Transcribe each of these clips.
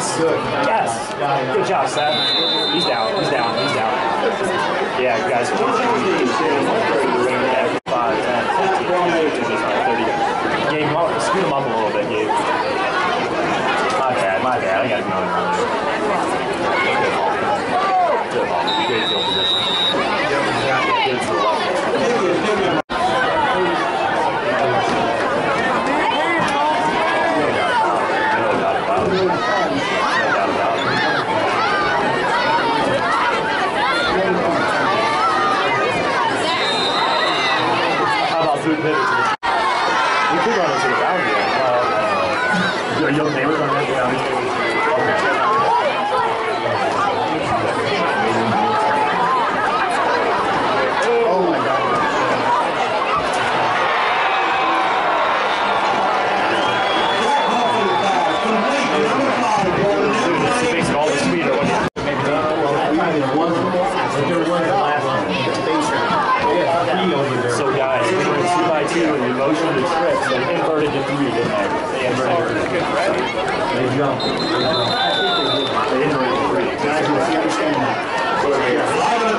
Yes. Good. Yes. Good job. He's down. He's down. He's down. Yeah, guys. Five, 10, 15, scoot him up a little bit, Gabe. My bad. My bad. I got to go. They They didn't know it was free. Guys, you understand that. So, yeah.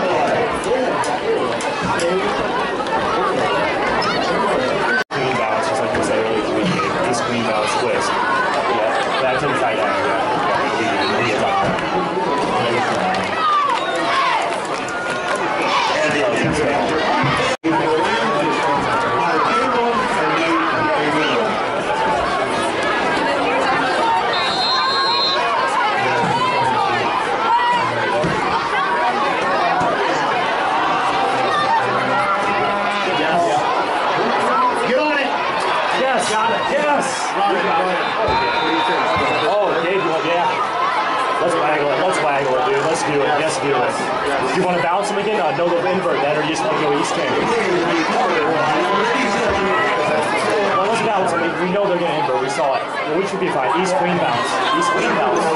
which would be fine. East Queen bounce. East Queen bounce.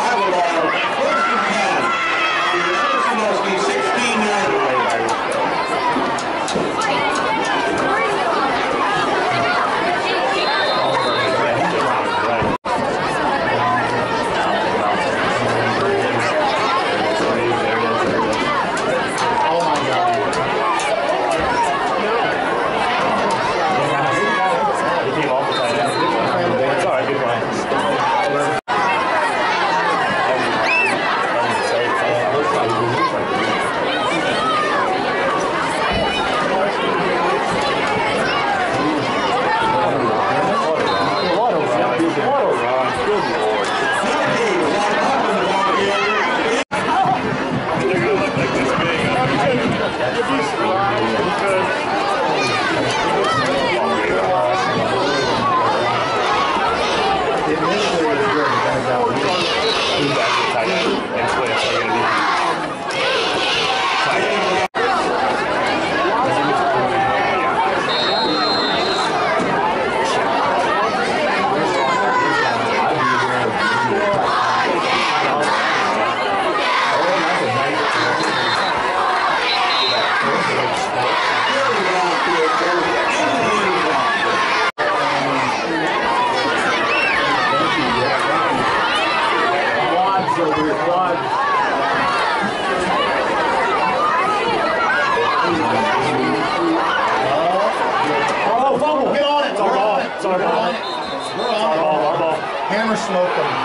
Slocum.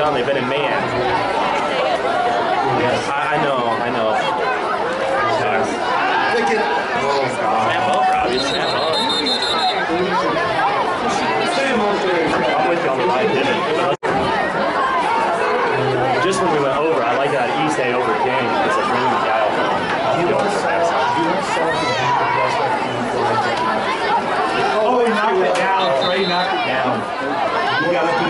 done. They've been in Mayan. I, I know, I know. Oh, snap up, Robbie. Snap up. I'm with you on the light pivot. Just when we went over, I like that East A over game. It's a really guy. Oh, he knocked it down. Trey knocked it down. You got to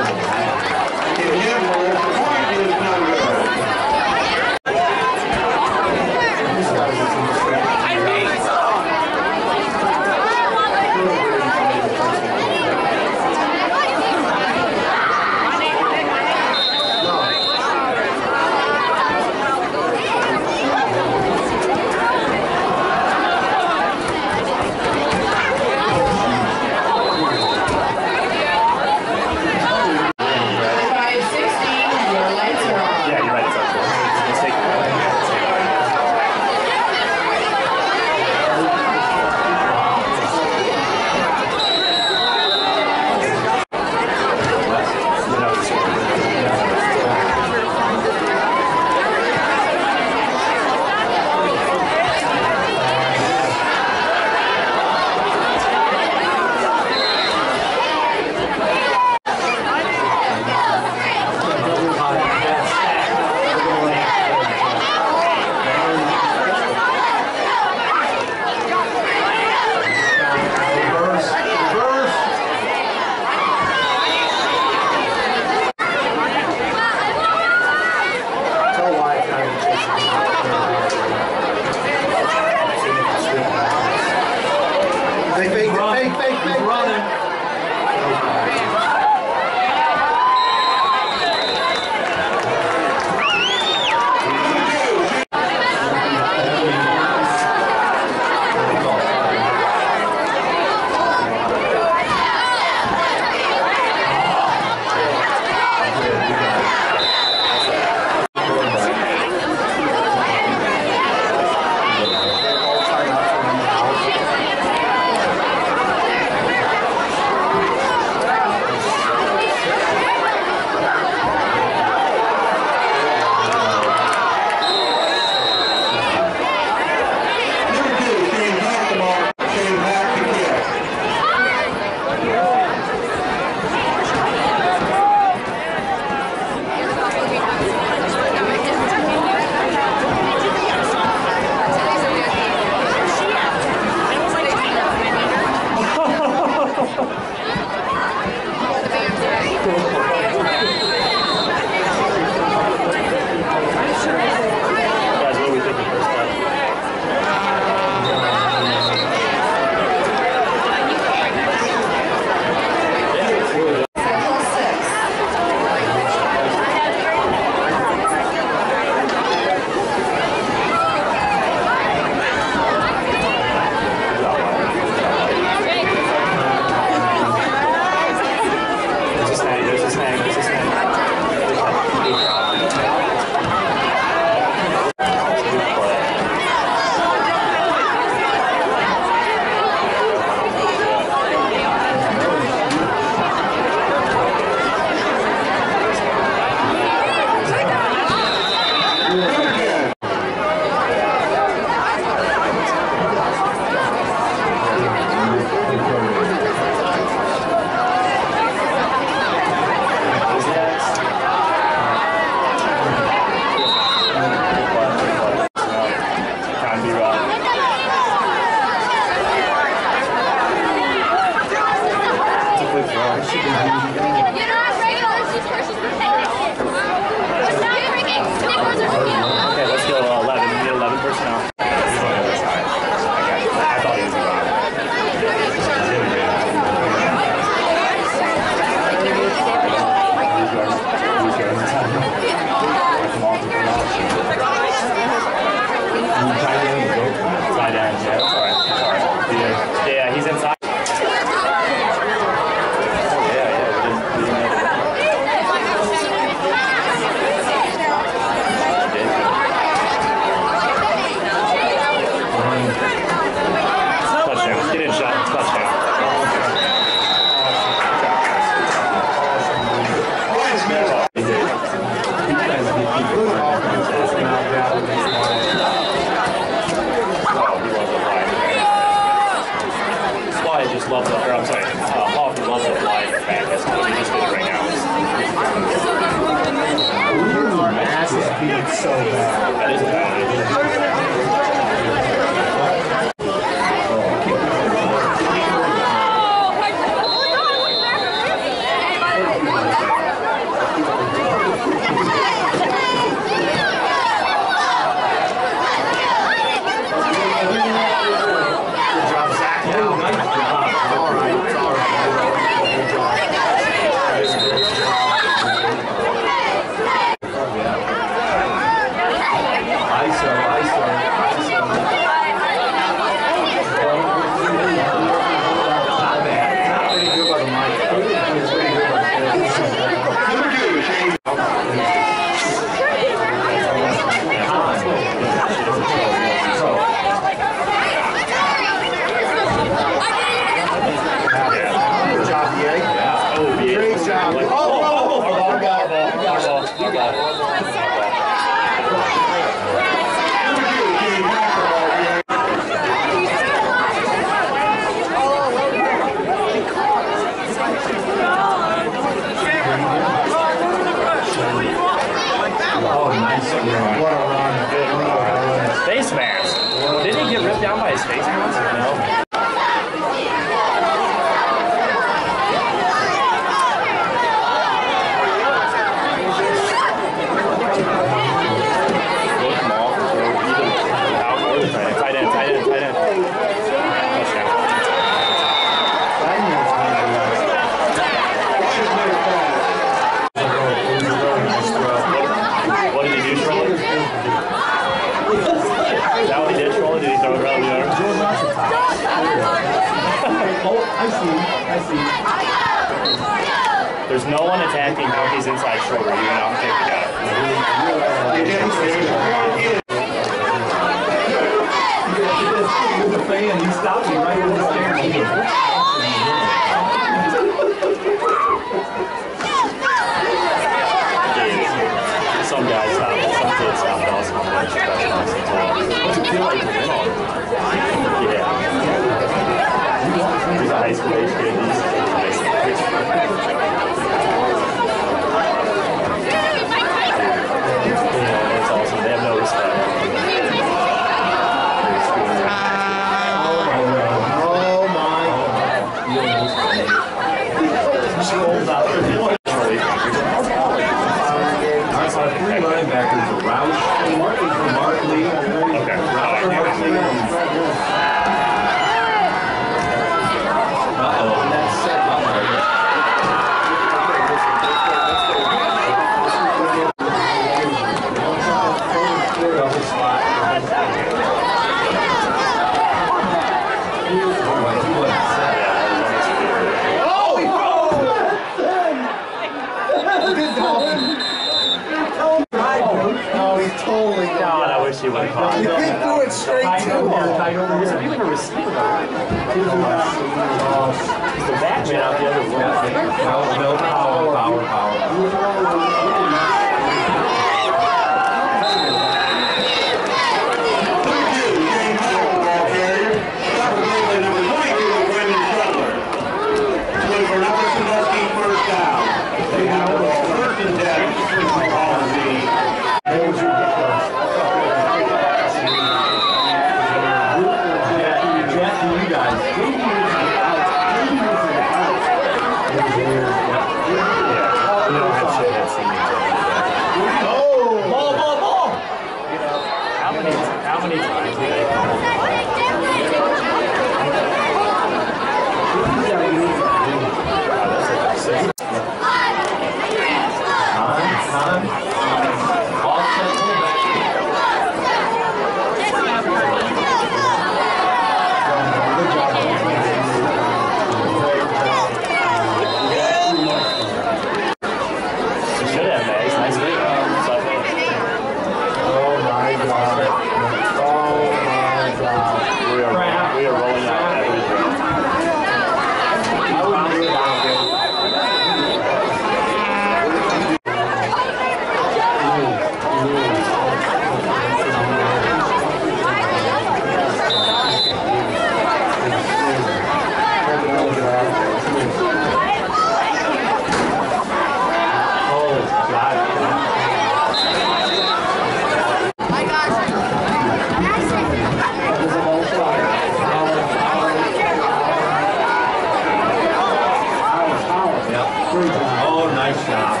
Oh, nice shot.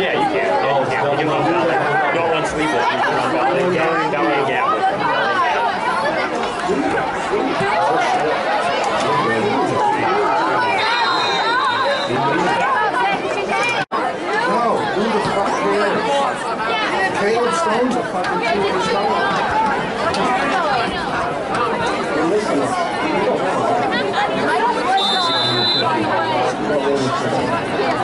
Yeah, you can't. Oh, yeah. You can. Oh, don't run sleep. Thank you.